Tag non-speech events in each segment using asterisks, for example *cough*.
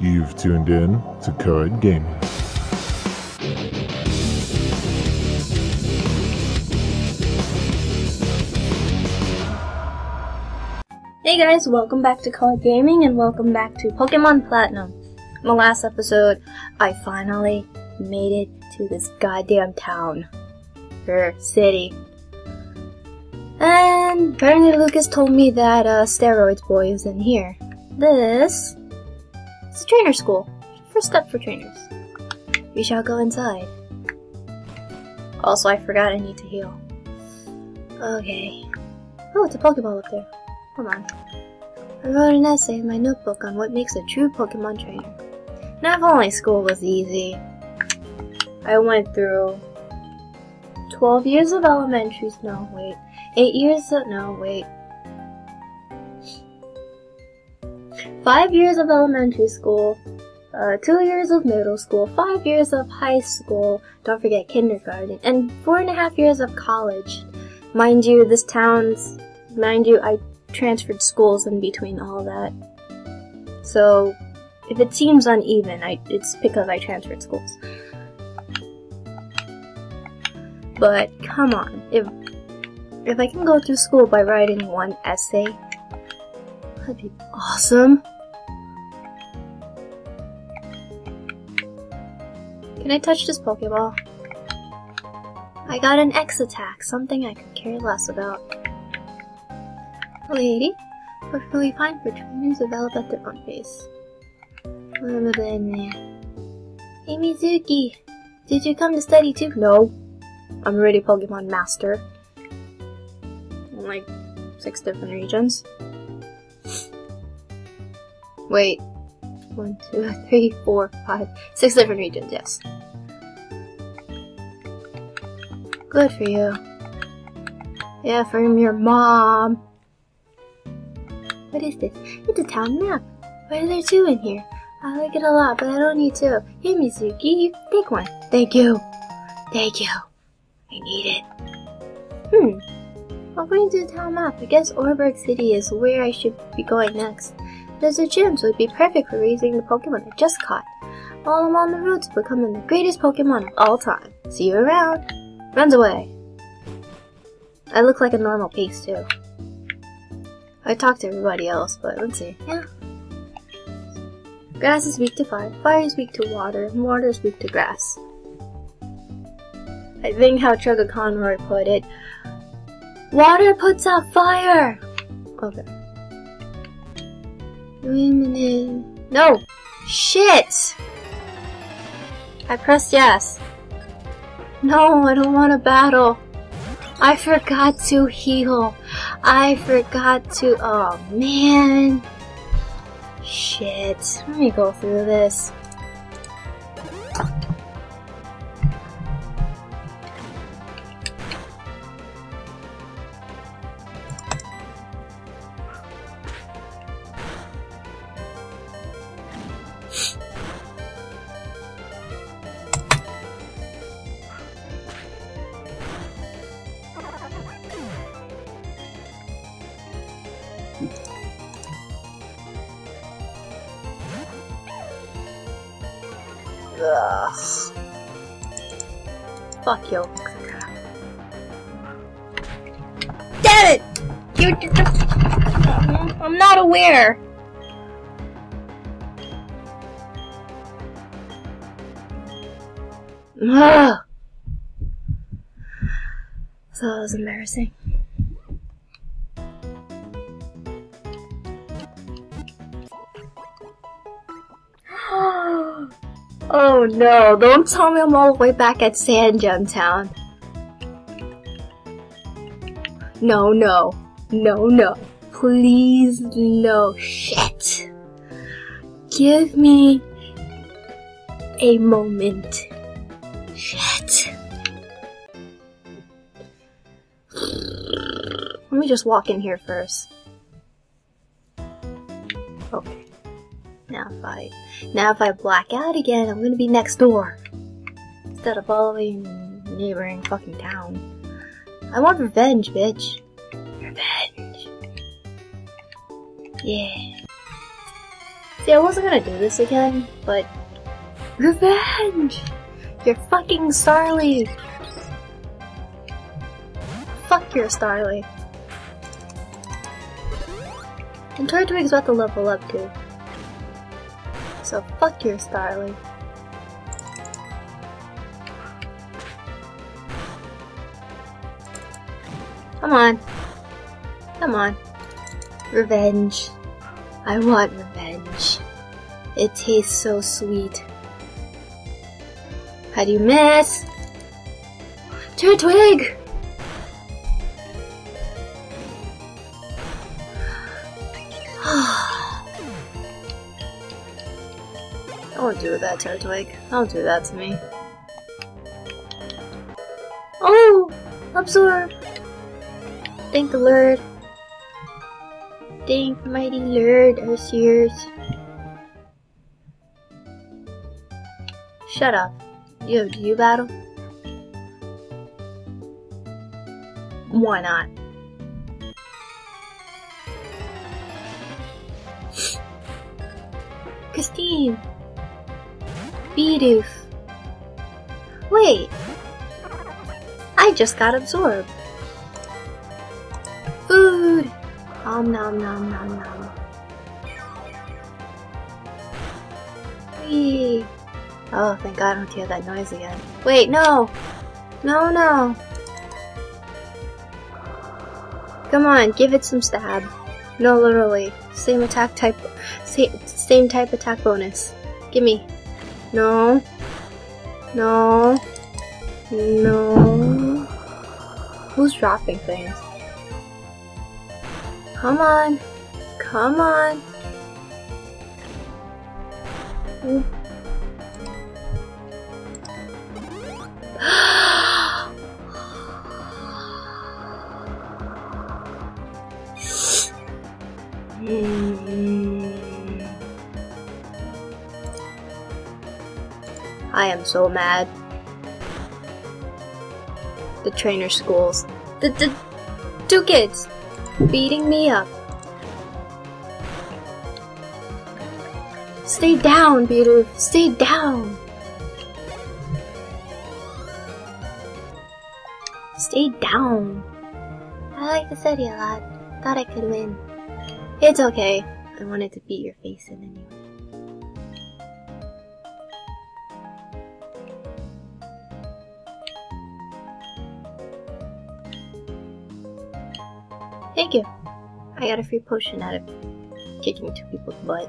You've tuned in to Coed Gaming. Hey guys, welcome back to Coed Gaming and welcome back to Pokemon Platinum. In the last episode, I finally made it to this goddamn town. Or city. And apparently Lucas told me that uh, Steroids Boy is in here. This is a trainer school. First step for trainers. We shall go inside. Also, I forgot I need to heal. Okay. Oh, it's a Pokeball up there. Hold on. I wrote an essay in my notebook on what makes a true Pokemon trainer. If only school was easy. I went through 12 years of elementary, no, wait. 8 years of, no, wait. 5 years of elementary school, uh, 2 years of middle school, 5 years of high school, don't forget kindergarten, and 4.5 years of college. Mind you, this town's, mind you, I transferred schools in between all that. So, if it seems uneven, I, it's because I transferred schools. But come on, if if I can go through school by writing one essay, that'd be awesome. Can I touch this Pokeball? I got an X attack, something I could care less about. Lady, perfectly fine for trainers develop at their own pace. Hey Mizuki, did you come to study too? No. I'm already Pokemon Master. In like six different regions. Wait. One, two, *laughs* three, four, five, six different regions, yes. Good for you. Yeah, from your mom. What is this? It's a town map. Why are there two in here? I like it a lot, but I don't need two. Here, Mizuki, you take one. Thank you. Thank you. I need it. Hmm. According to the town map, I guess Oreburgh City is where I should be going next. There's a gym, so it'd be perfect for raising the Pokemon I just caught. While I'm on the road to becoming the greatest Pokemon of all time. See you around. Runs away. I look like a normal pace, too. I talk to everybody else, but let's see. Yeah. Grass is weak to fire, fire is weak to water, and water is weak to grass. I think how Chugga Conroy put it, water puts out fire! Okay. No! Shit! I pressed yes. No, I don't want to battle. I forgot to heal. I forgot to. Oh man. Shit. Let me go through this. Ugh. Fuck you. Damn it! You. I'm not aware. Ugh. So that was embarrassing. Oh no, don't tell me I'm all the way back at Sand Gem Town. No, no, no, no. Please, no. Shit. Give me a moment. Shit. Let me just walk in here first. Now if I now if I black out again, I'm gonna be next door. Instead of the neighboring fucking town. I want revenge, bitch. Revenge. Yeah. See, I wasn't gonna do this again, but revenge! You're fucking Starly! Fuck your Starly. And Turtwig's about to level up too. So fuck your Starly. Come on. Come on. Revenge. I want revenge. It tastes so sweet. How do you miss? Turtwig! Don't do that, Turtwig. Don't do that to me. Oh! Absorb! Thank the Lord. Thank mighty Lord, Arceus. Shut up. You do you battle? Why not? Christine! Bidoof! Wait! I just got absorbed. Food! Om nom nom nom nom. Whee! Oh, thank God I don't hear that noise again. Wait, no! No, no! Come on, give it some stab. No, literally. Same attack type. Same, same type attack bonus. Gimme. No. No. No. Who's dropping things? Come on. Come on. I am so mad. The trainer schools. The, the two kids beating me up. Stay down, Peter. Stay down. Stay down. I like the city a lot. Thought I could win. It's okay. I wanted to beat your face in anyway. Thank you. I got a free potion out of kicking two people's butt.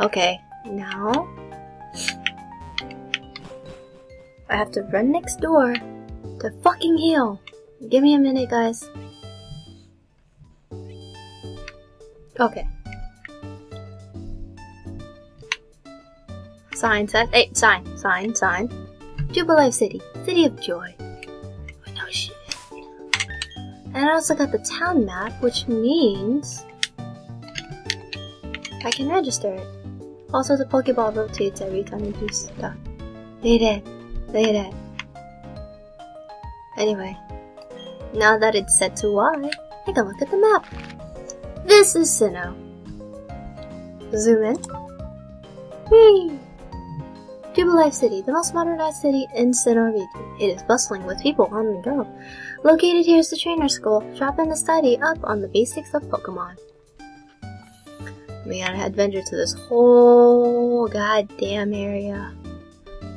Okay, now I have to run next door to fucking heal. Give me a minute, guys. Okay. Sign, set, hey, sign, sign, sign. Jubilife City, City of Joy. And I also got the town map, which means I can register it. Also, the Pokeball rotates every time you do stuff. Look it. Anyway, now that it's set to Y, I can look at the map. This is Sinnoh. Zoom in. Whee! Jubilife City, the most modernized city in Sinnoh region. It is bustling with people on the go. Located here is the trainer school. Drop in to study up on the basics of Pokemon. We gotta adventure to this whole goddamn area.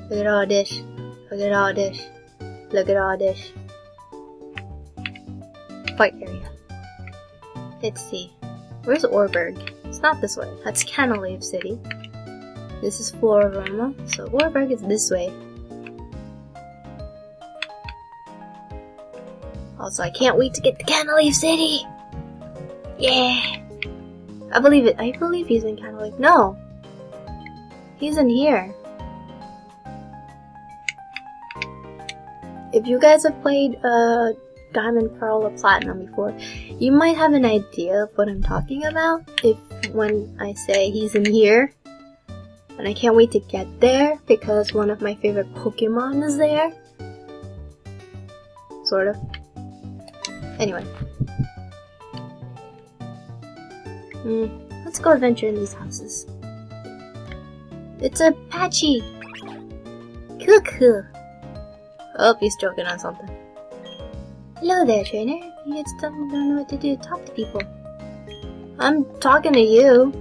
Look at all this. Look at all this. Look at all this. Fight area. Let's see. Where's Oreburgh? It's not this way. That's Canalave City. This is Floaroma, so Oreburgh is this way. Also, I can't wait to get to Canalave City! Yeah! I believe it. I believe he's in Canalave. No! He's in here. If you guys have played, uh, Diamond, Pearl, or Platinum before, you might have an idea of what I'm talking about if when I say he's in here. And I can't wait to get there because one of my favorite Pokemon is there. Sort of. Anyway. Hmm, let's go adventure in these houses. It's a Patchy! Cuckoo! Oh, he's joking on something. Hello there, trainer. You just don't, don't know what to do. Talk to people. I'm talking to you.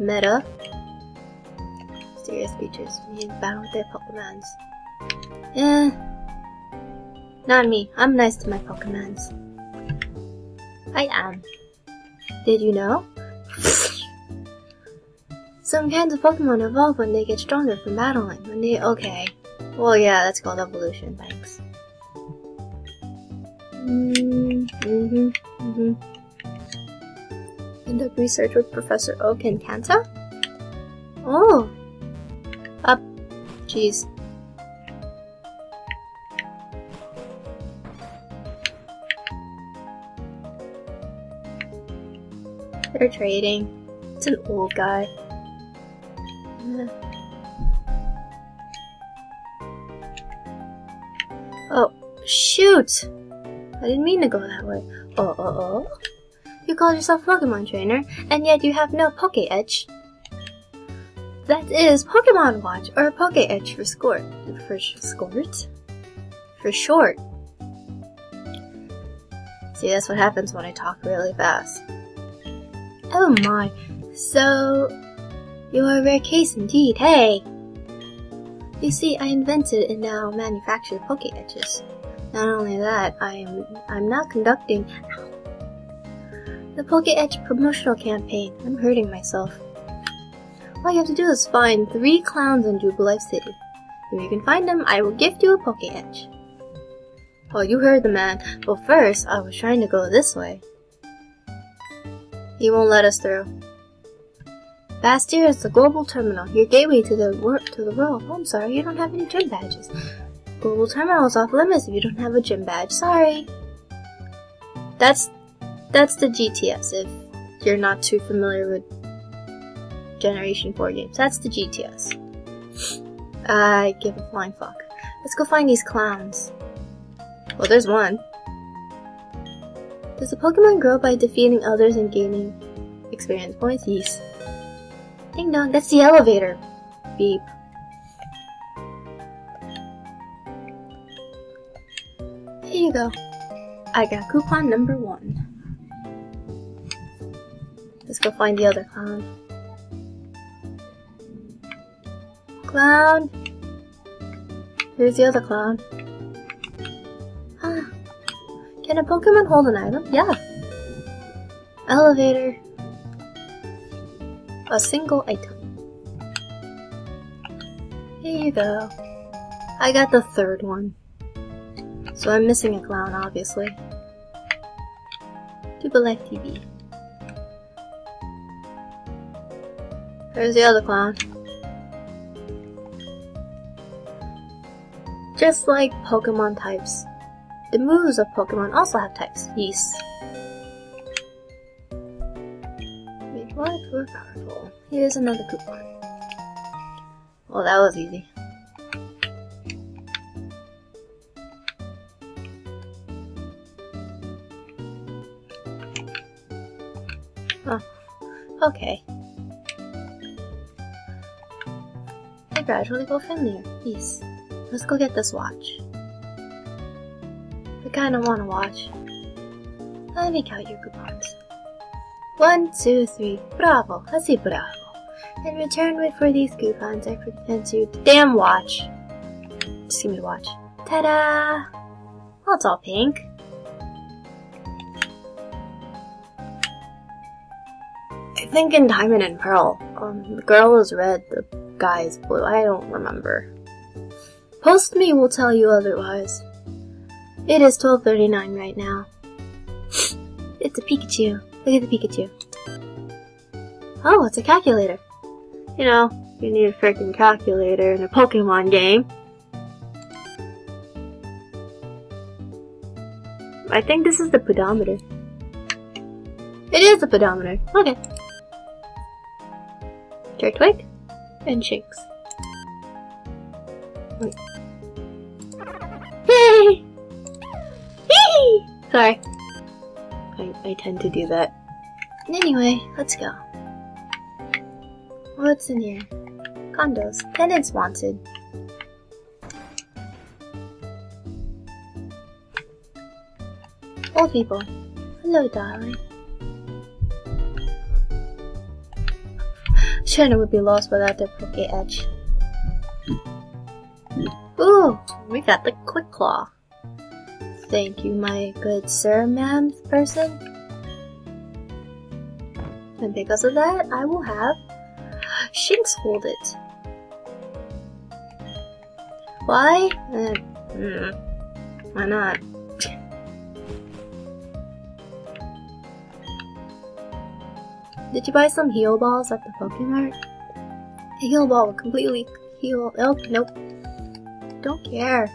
Meta. Serious features. creatures need battle with their Pokemons. Eh. Not me. I'm nice to my Pokemons. I am. Did you know? *laughs* Some kinds of Pokemon evolve when they get stronger from battling. When they okay. Well yeah, that's called evolution, thanks. Mm, hmm mm-hmm. Conduct research with Professor Oak and Kanto? Oh. Up. Jeez. They're trading. It's an old guy. Oh, shoot! I didn't mean to go that way. Oh, oh, oh. You call yourself Pokemon trainer, and yet you have no Poketch. That is Pokemon Watch, or Poketch for short. For short? For short. See, that's what happens when I talk really fast. Oh my, so you're a rare case indeed, hey! You see, I invented and now manufacture Poketches. Not only that, I'm I'm now conducting the Poketch promotional campaign. I'm hurting myself. All you have to do is find three clowns in Jubilife City. If you can find them, I will gift you a Poketch. Oh, you heard the man. Well, first, I was trying to go this way. He won't let us through. Bastyr is the global terminal, your gateway to the to the world. Oh, I'm sorry, you don't have any gym badges. Global terminal is off limits if you don't have a gym badge. Sorry. That's that's the GTS. If you're not too familiar with Generation 4 games, that's the GTS. I give a flying fuck. Let's go find these clowns. Well, there's one. Does a Pokemon grow by defeating others and gaining experience points? Yes. Ding dong, that's the elevator. Beep. Here you go. I got coupon number one. Let's go find the other clown. Clown! Here's the other clown. Can a Pokemon hold an item? Yeah. Elevator. A single item. Here you go. I got the third one. So I'm missing a clown, obviously. Jubilife TV. There's the other clown. Just like Pokemon types, the moves of Pokemon also have types. Yes. Make life more powerful. Here's another coupon. Well, oh, that was easy. Oh, okay. I gradually go friendlier. Yes. Let's go get this watch. Kinda wanna watch. Let me count your coupons. One, two, three. Bravo. Say bravo. In return with for these coupons, I present you the damn watch. Just give me watch. Ta-da! Well, it's all pink. I think in Diamond and Pearl, um, the girl is red, the guy is blue. I don't remember. Post me will tell you otherwise. It is 12.39 right now. It's a Pikachu. Look at the Pikachu. Oh, it's a calculator. You know, you need a freaking calculator in a Pokemon game. I think this is the pedometer. It is the pedometer. Okay. Turtwig and Shinx. Wait. Sorry. I, I tend to do that. Anyway, let's go. What's in here? Condos. Tenants wanted. Old people. Hello, darling. China would be lost without their Poketch. Ooh, we got the Quick Claw. Thank you, my good sir, ma'am, person. And because of that, I will have Shinx hold it. Why? Uh, hmm, why not? *laughs* Did you buy some heal balls at the Pokemart? The heal ball will completely heal. Oh, nope. Don't care.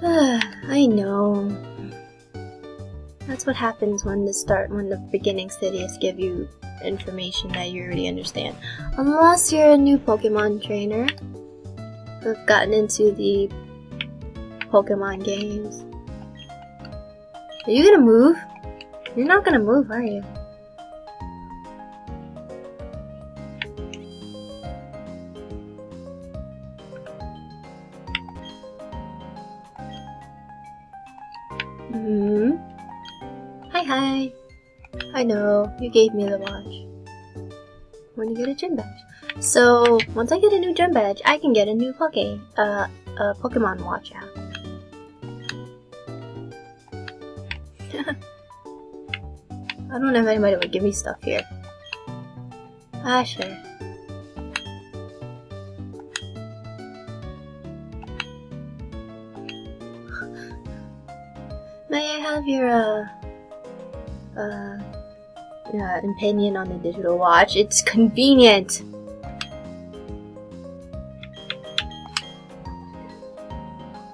*sighs* I know. That's what happens when the start, when the beginning cities give you information that you already understand. Unless you're a new Pokemon trainer who've gotten into the Pokemon games. Are you gonna move? You're not gonna move, are you? Hmm. Hi, hi. I know you gave me the watch. When you get a gym badge. So once I get a new gym badge, I can get a new Poke, uh, a Pokemon watch out. *laughs* I don't know if anybody would give me stuff here. Ah, sure. Your, uh, uh, uh, opinion on the digital watch? It's convenient!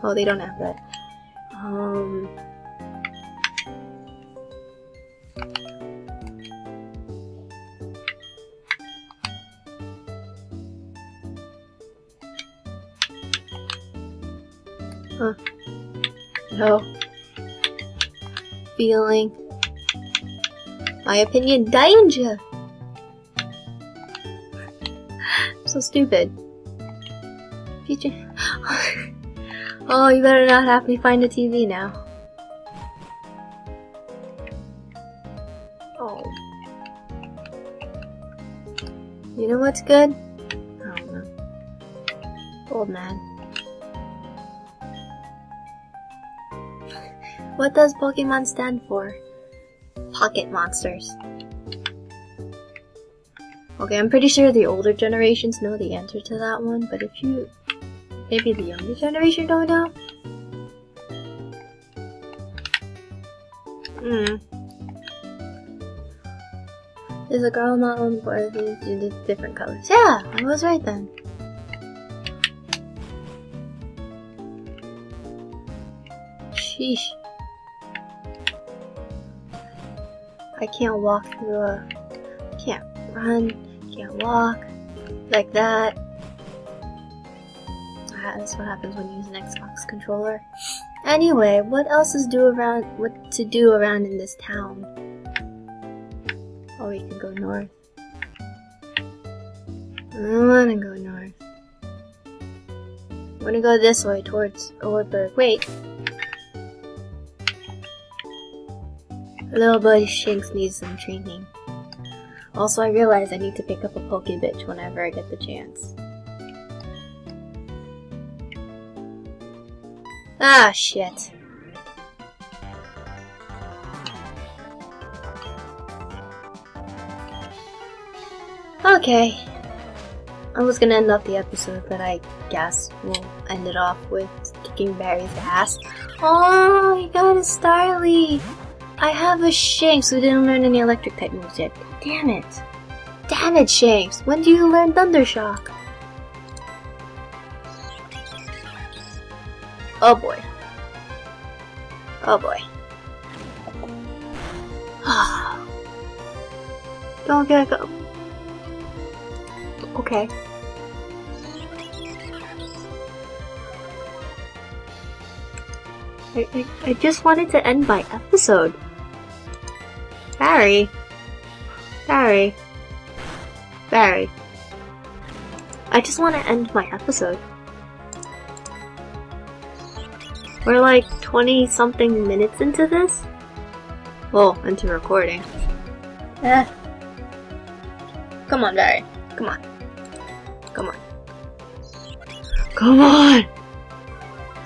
Oh, they don't have that. Um... Huh. No. Feeling. My opinion, danger! so stupid. Future. *laughs* oh, you better not have me find a TV now. Oh. You know what's good? I don't know. Old man. What does Pokemon stand for? Pocket monsters. Okay, I'm pretty sure the older generations know the answer to that one, but if you... Maybe the younger generation don't know? Hmm. There's a girl not on board with different colors. Yeah, I was right then. Sheesh. I can't walk through a, can't run, can't walk, like that. That's what happens when you use an Xbox controller. Anyway, what else is do around, what to do around in this town? Oh, we can go north. I don't wanna go north. I wanna go this way towards Oreburgh. Wait, Little boy Shinx needs some training. Also, I realize I need to pick up a Pokebitch whenever I get the chance. Ah, shit. Okay. I was gonna end off the episode, but I guess we'll end it off with kicking Barry's ass. Oh, he got a Starly! I have a Shinx who didn't learn any electric type moves yet. Damn it. Damn it, Shinx. When do you learn Thundershock? Oh boy. Oh boy. *sighs* Don't get go. Okay. I, I, I just wanted to end my episode. Barry. Barry. Barry. I just want to end my episode. We're like 20 something minutes into this? Well, into recording. Eh. Come on, Barry. Come on. Come on. Come on!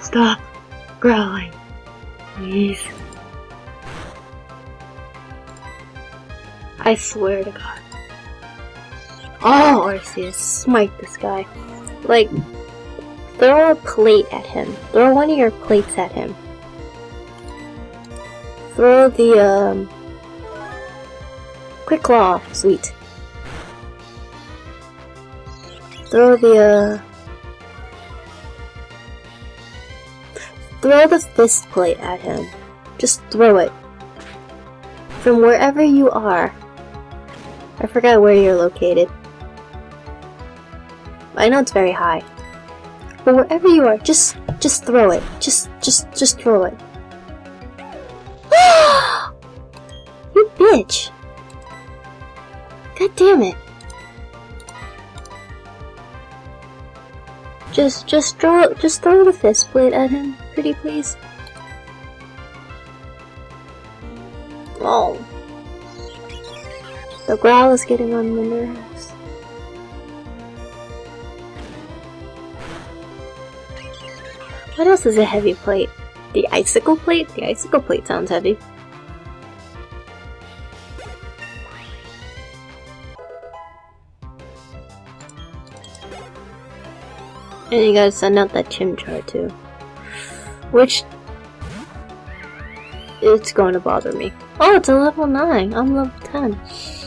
Stop growling. Please. I swear to God. Oh, Arceus, smite this guy. Like, throw a plate at him. Throw one of your plates at him. Throw the, um... Quick Claw. Sweet. Throw the, uh... Throw the fist plate at him. Just throw it. From wherever you are. I forgot where you're located. I know it's very high. But wherever you are, just just throw it. Just just just throw it. *gasps* you bitch. God damn it. Just just throw just throw the fist blade at him, pretty please. Oh. The growl is getting on my nerves. What else is a heavy plate? The icicle plate? The icicle plate sounds heavy. And you gotta send out that Chimchar too. Which... It's going to bother me. Oh, it's a level 9. I'm level 10.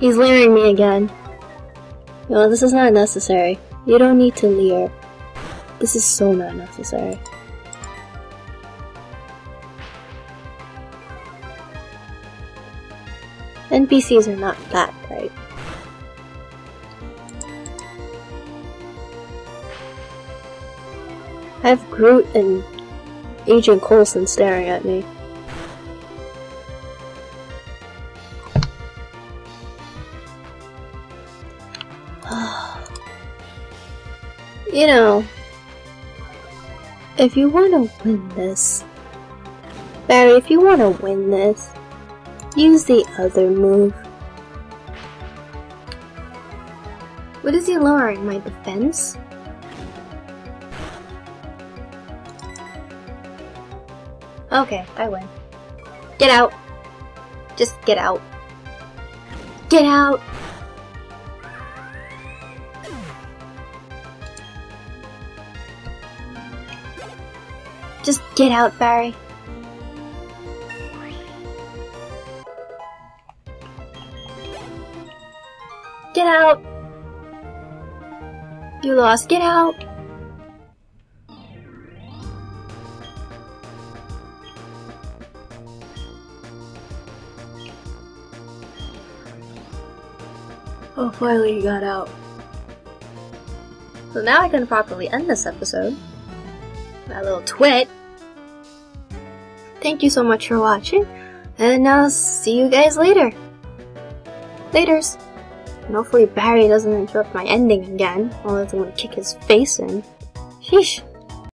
He's leering me again. No, this is not necessary. You don't need to leer. This is so not necessary. NPCs are not that great. I have Groot and Agent Coulson staring at me. You know, if you want to win this, Barry, if you want to win this, use the other move. What is he lowering? My defense? Okay, I win. Get out. Just get out. Get out! Just get out, Barry. Get out! You lost. Get out! Oh, finally you got out. So now I can properly end this episode. That little twit. Thank you so much for watching, and I'll see you guys later. Laters. And hopefully Barry doesn't interrupt my ending again, otherwise I'm gonna kick his face in. Sheesh.